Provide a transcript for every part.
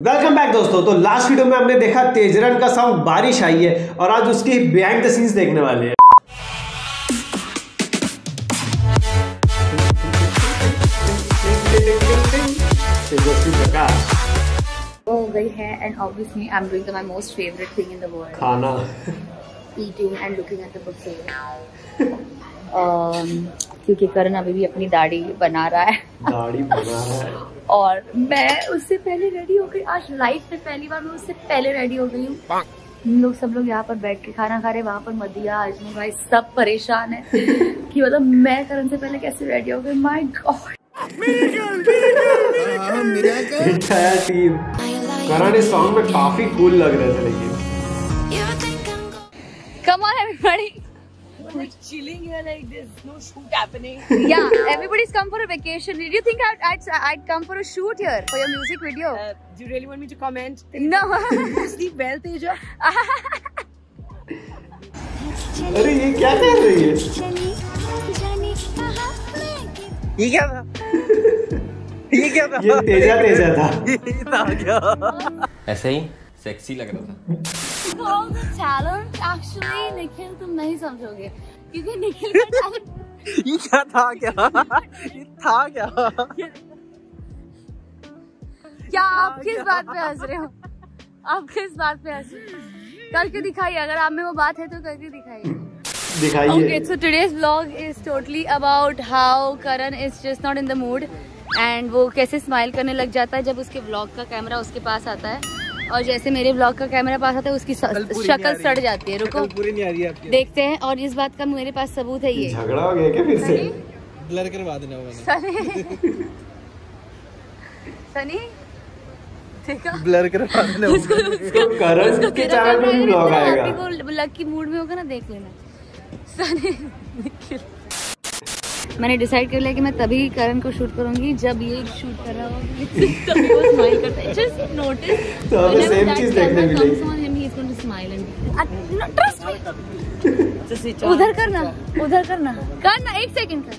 Welcome back दोस्तों। तो last video में हमने देखा तेजरन का सॉन्ग बारिश आई है और आज उसकी बिहाइंड द सीन्स देखने वाले हैं। हो गई है and obviously I am doing my most favourite thing in the world खाना। And looking at the buffet. Um, क्योंकि करण अभी भी अपनी दाढ़ी बना रहा है। दाढ़ी बना रहा है। और मैं उससे पहले रेडी हो गई। आज लाइफ में पहली बार मैं उससे पहले रेडी हो गई हूँ। हम लोग सब लोग यहाँ पर बैठ के खाना खा रहे वहाँ पर मदिया आजमी भाई सब परेशान है कि मतलब मैं करण से पहले कैसे रेडी हो गई? माय गॉड करण इस सॉन्ग में काफ़ी कूल लग रहे थे लेकिन। Come on, everybody. Like chilling here like there's no shoot happening. yeah, everybody's come for a vacation. Did you think I'd, I'd, I'd come for a shoot here for your music video? Uh, do you really want me to comment? no. Sleep well, Teja. अरे ये क्या कर रही है ये क्या था ये क्या था ये तेजा तेजा था ये था क्या ऐसे ही सेक्सी लग रहा था All the talent actually Nikhil तुम नहीं समझोगे क्योंकि निखिल का ये क्या था क्या? ये था क्या? क्या आप किस बात पे हंस रहे हो? आप किस बात पे हंस रहे हो? करके दिखाइए अगर आप में वो बात है तो करके दिखाइए। दिखाइए। Okay, so today's vlog is totally about how Karan is just not in the mood and वो कैसे स्माइल करने लग जाता है जब उसके vlog का कैमरा उसके पास आता है। और जैसे मेरे vlog का कैमरा पास आता है उसकी शक्ल सड़ जाती है रुको। पूरी नहीं आ रही है आपकी। देखते हैं और इस बात का मेरे पास सबूत है ये। झगड़ा हो गया क्या फिर से? ब्लर करवा देना मैंने। सनी? सनी? ब्लर करवा देना तो करण के चैनल पे ब्लॉग आएगा। लकी मूड में होगा ना देख लेना। सनी निखिल। मैंने डिसाइड कर लिया कि मैं तभी करण को शूट करूँगी जब ये शूट कर रहा होगा। तभी वो स्माइल करता है। जस्ट नोटिस तो हमें same चीज़ देखने मिलेगी। उधर करना उधर करना। करना एक सेकंड कर।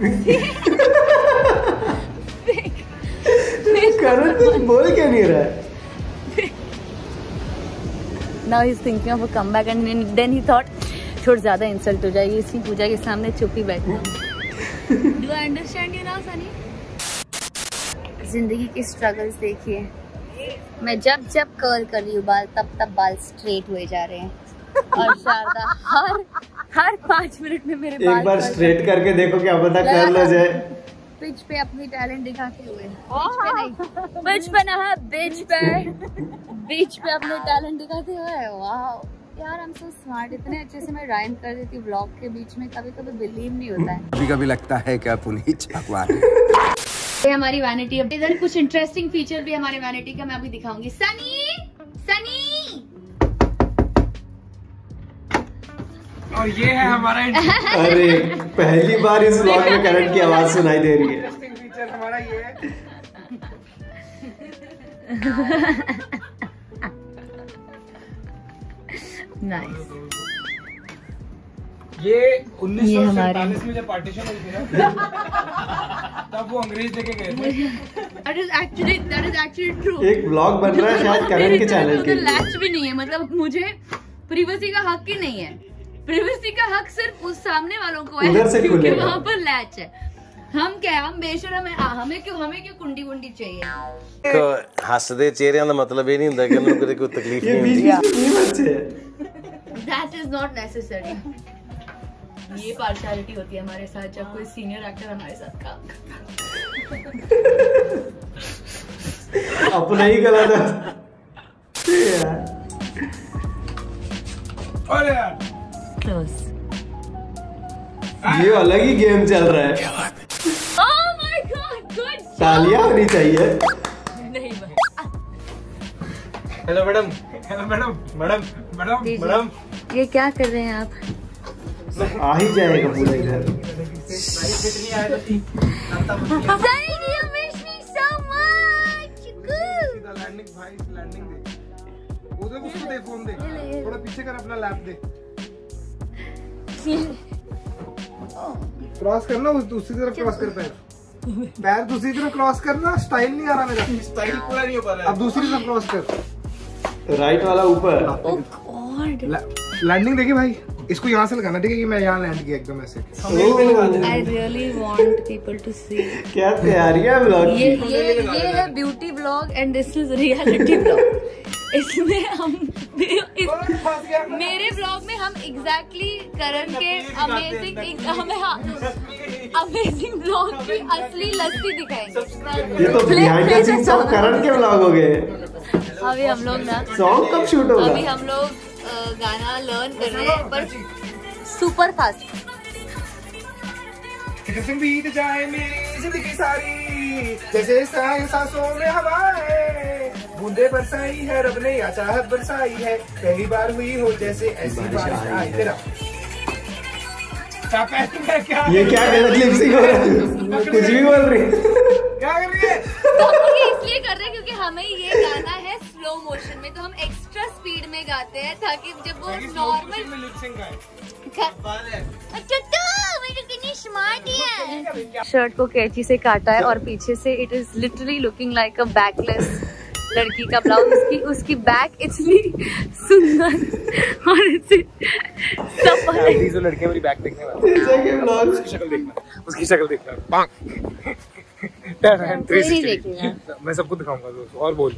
करण कुछ बोल क्या नहीं रहा है? Now he's thinking of a comeback and then he thought थोड़ा ज़्यादा इंसल्ट हो जाएगी इसकी पूजा के सामने चुप ही बैठना। Do I understand you now Sunny ज़िंदगी के स्ट्रगल्स देखिए। मैं जब जब कर्ल कर रही हूँ बाल तब तब बाल स्ट्रेट हुए जा रहे हैं। और शारदा हर हर पाँच मिनट में मेरे बाल एक बार स्ट्रेट करके देखो क्या पता कर लो जाए। पिच पे अपनी टैलेंट दिखाते हुए। पिच पे नहीं। पिच पे ना है बीच पे। बीच पे अपने टैलेंट दिखाते हुए। वाओ यार आई एम सो स्मार्ट इतने अच्छे से मैं राइम कर देती हूँ ब्लॉग के बीच में कभी कभी बिलीव नहीं होता है। कभी कभी लगता है क्या पुनीत भगवान ये हमारी वैनिटी है। इधर कुछ इंटरेस्टिंग फीचर भी हमारे वैनिटी का मैं अभी दिखाऊँगी। सनी सनी और ये है हमारा अरे पहली बार इस व्लॉग में करण की आवाज़ सुनाई दे रही है। इंटरेस्टिंग फीचर हमारा ये है। नाइस ये ये हमारे- 1947 में जब पार्टीशन हुई थी ना तब वो अंग्रेज़ लेके गए थे। That is actually that is actually true एक व्लॉग बन रहा है शायद करण के चैनल के लिए। लैच भी नहीं है मतलब मुझे प्रिवेसी का हक ही नहीं है। प्रिवेसी का हक सिर्फ़ उस सामने वालों को है उधर क्योंकि वहाँ पर लैच है। हम क्या हम बेशरम है। हमें क्यों हमें क्यों कुंडी कुंडी चाहिए? तो हँसते चेहरे का मतलब ये नहीं होता कि हम कोई तकलीफ़ नहीं होती। दैट इज़ नॉट नेसेसरी ये पार्शियलिटी होती है हमारे साथ जब कोई सीनियर एक्टर हमारे साथ काम करता है। अपना ही गला था। अरे यार। क्लोज ये अलग ही गेम चल रहा है। क्या बात तालियाँ होनी चाहिए। Hello madam hello madam madam madam madam ये क्या कर रहे हैं आप? आ ही जाएगा पूरा इधर। Sunny, you miss me so much. Good. Landing भाई लैंडिंग दे। उधर उसको दे फ़ोन दे थोड़ा पीछे कर अपना लैप दे क्रॉस करना उस दूसरी तरफ़ क्रॉस करता है पैर दूसरी तरफ़ क्रॉस करना स्टाइल नहीं आ रहा मेरा। स्टाइल पूरा नहीं हो पा रहा अब दूसरी तरफ़ क्रॉस कर। राइट वाला ऊपर। Oh लैंडिंग देखिए भाई इसको यहाँ से लगाना ठीक है कि मैं यहाँ लैंड किया एकदम ऐसे? I really want people to see. क्या तैयारियाँ ब्लॉग ये ये ये है beauty blog and this is reality blog इसमें हम मेरे ब्लॉग में हम एग्जैक्टली करण के अमेजिंग हमें अमेजिंग ब्लॉग की असली लस्सी दिखाएँगे। ये तो behind the scenes of Karan के ब्लॉग हो गए। अभी हम लोग ना सॉन्ग कब शूट होगा? अभी हम लोग गाना लर्न कर रहे हैं पर सुपर फास्ट जैसे बीत जाए मेरी ज़िंदगी सारी जैसे सांसों में हवाएँ बूंदे बरसाई है रब ने या चाहत बरसाई है। पहली बार हुई हो जैसे ऐसी बारिश आई तेरा। क्या क्या ये क्या गलत लिपसिंग हो रहा है? कुछ भी बोल रही है। क्या कर रही है? तो हम लोग ये इसलिए कर रहे हैं क्योंकि हमें ये गाना है स्लो मोशन में तो हम एक्स्ट्रा स्पीड में गाते हैं ताकि जब वो नॉर्मल अच्छा तो है शर्ट को कैची से काटा है और पीछे से it is literally looking like a backless लड़की का ब्लाउज उसकी उसकी बैक इतनी सुंदर और इतनी लड़के मेरी बैक देखने वाली उसकी शक्ल देखना उसकी शक्ल देखना। मैं सबको दिखाऊँगा दोस्तों और बोल।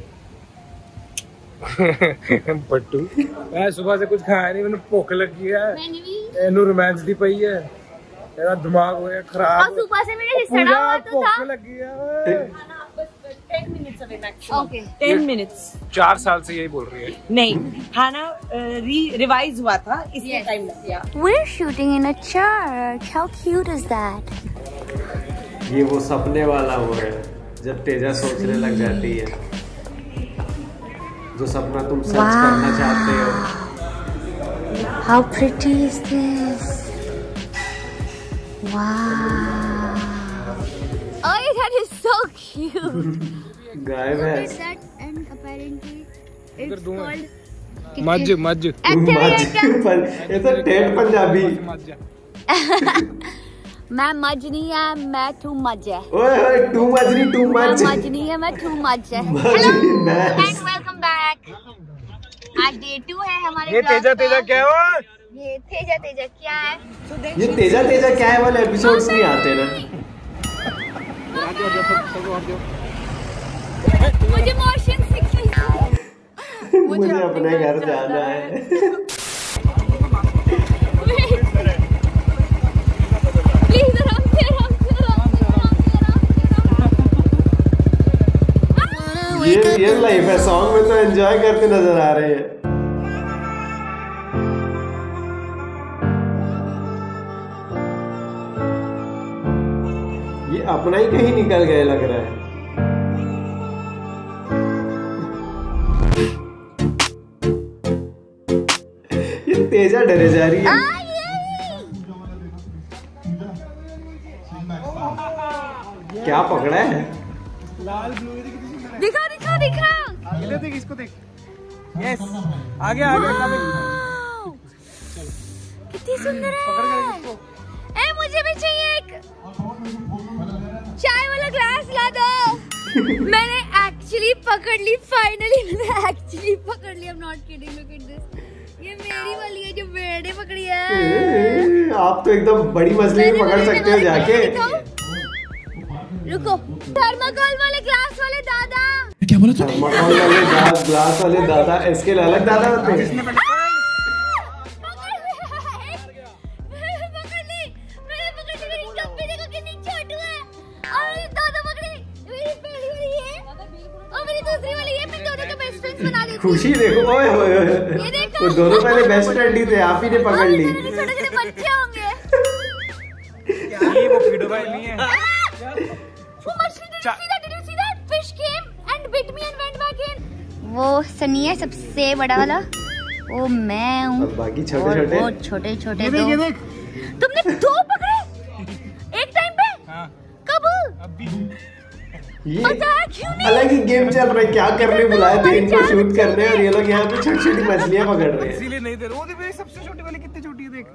पट्टू मैं सुबह से कुछ खाया नहीं मैंने भूख लगी है। एनू रोमांस दी पई है। मेरा दिमाग हो गया खराब। सुबह से मेरे सड़ा हुआ तो था। भूख लगी है। चार साल से यही बोल रही है। नहीं खाना रिवाइज हुआ था इसलिए टाइम लग शूटिंग इन अ ये वो सपने वाला वो है जब तेजा सोचने लग जाती है। जो सपना तुम सच wow. करना चाहते हो। हाउ प्रिटी इज़ दिस वाह oh my God so cute गाय भैंस that and apparently it's called मज मज Actually, मज पर ये तो ठेठ पंजाबी। मैं मज नहीं है मैं टू मज है। ओए ओए टू मच नहीं टू मैं मज नहीं है मैं टू मज है। हेलो एंड वेलकम बैक आज डे टू है हमारे ये तेजा तेजा क्या हुआ? ये तेजा तेजा क्या है? ये तेजा तेजा क्या है वाले एपिसोड्स नहीं आते ना। मुझे मोशन सिकनेस मुझे अपने घर जाना है। ये रियल लाइफ है सॉन्ग में तो एंजॉय करते नज़र आ रहे हैं। ये अपना ही कहीं निकल गए लग रहा है। तेजा डरे जा रही है। क्या पकड़ा है? दिखा दिखा दिखा। इधर देख इसको देख। यस आगे आगे कितनी सुंदर है। ए मुझे भी चाहिए एक। चाय वाला ग्लास ला दो। मैंने एक्चुअली पकड़ ली फाइनली मैंने एक्चुअली पकड़ ली। I am not kidding look at this ये मेरी वाली है जो मैंने पकड़ी है। ए, आप तो एकदम बड़ी मछली भी पकड़ सकते हो जाके। रुको। थर्माकोल वाले ग्लास वाले दादा। क्या बोला थर्माकोल वाले ग्लास ग्लास वाले दादा इसके अलग दादा होते हैं। खुशी देखो ओए ओए ओए। ये देखो। वो दोनों पहले बेस्ट फ्रेंड ही थे आप ही ने पकड़ ली। छोटे छोटे बच्चे होंगे। ये वो नहीं है। सनी है सबसे बड़ा वाला। वो मैं हूँ। बाकी छोटे छोटे छोटे छोटे तुमने दो पकड़े ये अलग ही गेम चल रहा है क्या करने बुलाए थे इनको शूट करने और ये लोग यहाँ पे छोटी छोटी मछलियाँ पकड़ रहे हैं। इसीलिए नहीं दे रहे। वो सबसे छोटी वाली कितनी छोटी है देख।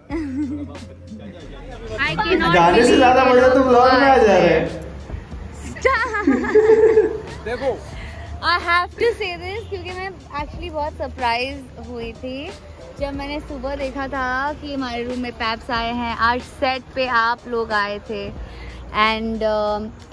गाने से ज़्यादा. मज़ा तो ब्लॉग में आ जा रहा है। देखो। I have to say this क्योंकि मैं एक्चुअली बहुत सरप्राइज़ हुई थी। जब मैंने सुबह देखा था कि हमारे रूम में पैप्स आए हैं आज सेट पे आप लोग आए थे। And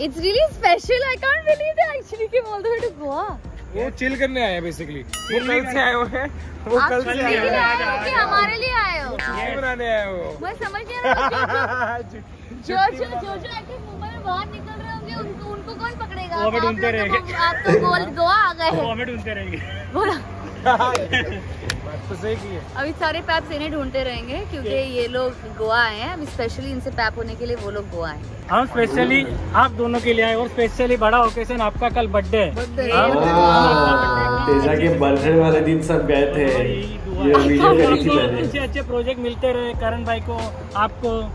it's really special I can't believe actually कि ऑल द टू गोवा वो चिल करने आए हैं बेसिकली वो कल से आए हुए हैं वो कल से आए हुए हैं कि हमारे लिए आए हो हैं बनाने आए हो मैं समझ नहीं रहा जो जो जो जो जो एक्टिव मुंबई में बाहर निकल रहे होंगे उनको उनको कौन पकड़ेगा? वो हमें ढूंढते तो- आप तो गोल गोवा आ गए। हैं हमें ढूंढते रहेंगे। बोला। तो है। अभी सारे पैप्स इन्हें ढूंढते रहेंगे क्योंकि ये लोग गोवा आए हैं। अभी स्पेशली इनसे पैप होने के लिए वो लोग गोवा आए। हैं हम स्पेशली आप दोनों के लिए आए और स्पेशली बड़ा ओकेजन आपका कल बर्थडे है। तेजा के बर्थडे वाले दिन सब गए थे। ये वीडियो करी थी मैंने। अच्छे अच्छे प्रोजेक्ट मिलते रहे करण भाई को आपको।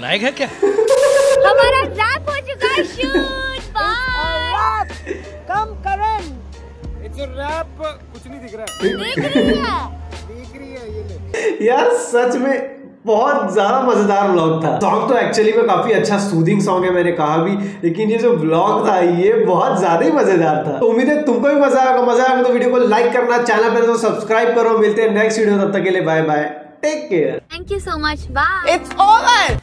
लायक है क्या? हमारा रैप हो चुका है शूट बाय कम करण इट्स अ रैप कुछ नहीं दिख रहा है। देख रही है। दिख रही है ये ले। यार सच में बहुत ज़्यादा मज़ेदार व्लॉग था। सॉन्ग तो एक्चुअली में काफ़ी अच्छा सूदिंग सॉन्ग है मैंने कहा भी। लेकिन ये जो व्लॉग था ये बहुत ज़्यादा ही मज़ेदार था। तो उम्मीद है तुमको भी मज़ा आएगा। मज़ा आएगा तो वीडियो को लाइक करना चैनल पर तो सब्सक्राइब करो। मिलते हैं नेक्स्ट वीडियो तब तक के लिए bye bye take care thank you so much bye it's over